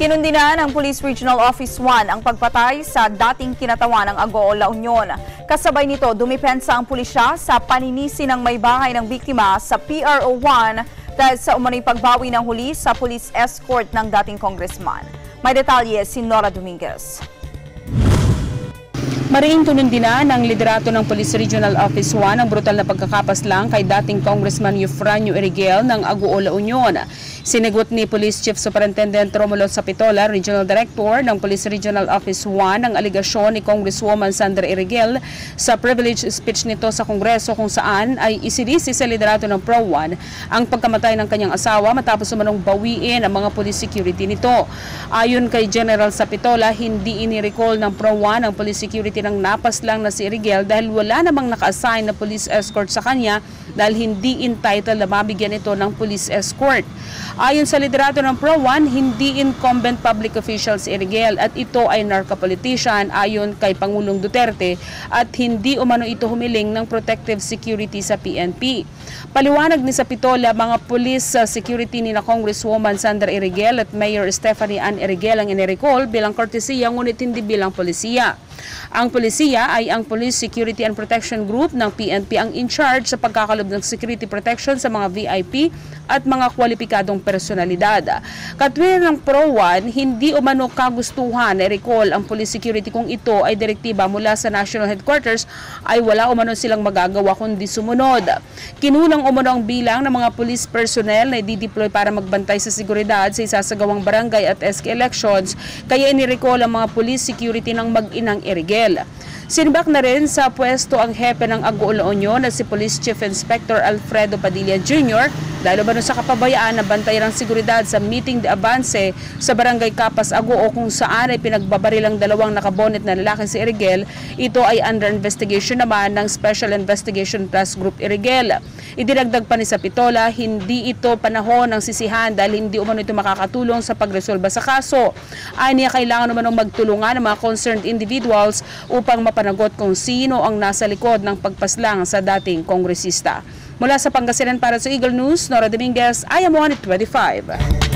Kinundina ng Police Regional Office 1 ang pagpatay sa dating kinatawan ng Agoo La Union. Kasabay nito, dumipensa ang pulisya sa paninisi ng may bahay ng biktima sa PRO 1 dahil sa umano'y pagbawi ng huli sa police escort ng dating congressman. May detalye si Nora Dominguez. Mariing tunundina ng liderato ng Police Regional Office 1 ang brutal na pagkakapas lang kay dating Congressman Eufranio Erigel ng Aguola Union. Sinagot ni Police Chief Superintendent Romulo Sapitola, Regional Director ng Police Regional Office 1 ang aligasyon ni Congresswoman Sandra Erigel sa privilege speech nito sa Kongreso kung saan ay isinisi sa liderato ng Pro 1 ang pagkamatay ng kanyang asawa matapos umanong bawiin ang mga police security nito. Ayon kay General Sapitola, hindi inirecall ng Pro 1 ang police security ng napas lang na si Rigel dahil wala namang naka-assign na police escort sa kanya dahil hindi entitled na mabigyan ito ng police escort. Ayon sa liderato ng Pro 1, hindi incumbent public official si Rigel at ito ay narco-politician ayon kay Pangulong Duterte at hindi umano ito humiling ng protective security sa PNP. Paliwanag ni Sapitola, mga police uh, security ni na Congresswoman Sandra Erigel at Mayor Stephanie Ann Erigel ang inirecall bilang kortesiya ngunit hindi bilang polisiya. Ang polisiya ay ang Police Security and Protection Group ng PNP ang in charge sa pagkakalob ng security protection sa mga VIP at mga kwalipikadong personalidad. Katwiran ng Pro 1, hindi umano kagustuhan na recall ang police security kung ito ay direktiba mula sa national headquarters ay wala umano silang magagawa kundi sumunod. Kinunang umano ang bilang ng mga police personnel na i-deploy para magbantay sa seguridad sa isasagawang barangay at SK elections kaya inirecall ang mga police security ng mag-inang Erigel. Sinbak na rin sa pwesto ang hepe ng Aguola Union na si Police Chief Inspector Alfredo Padilla Jr. dahil umano sa kapabayaan na bantay ng seguridad sa meeting de avance sa barangay Kapas Aguo kung saan ay pinagbabarilang dalawang nakabonet na lalaki si Erigel. Ito ay under investigation naman ng Special Investigation Task Group Erigel. Idinagdag pa ni Sapitola, hindi ito panahon ng sisihan dahil hindi umano ito makakatulong sa pagresolba sa kaso. Ay niya kailangan naman magtulungan ng mga concerned individuals upang mapanagot kung sino ang nasa likod ng pagpaslang sa dating kongresista. Mula sa Pangasinan para sa Eagle News, Nora Dominguez, I am 125.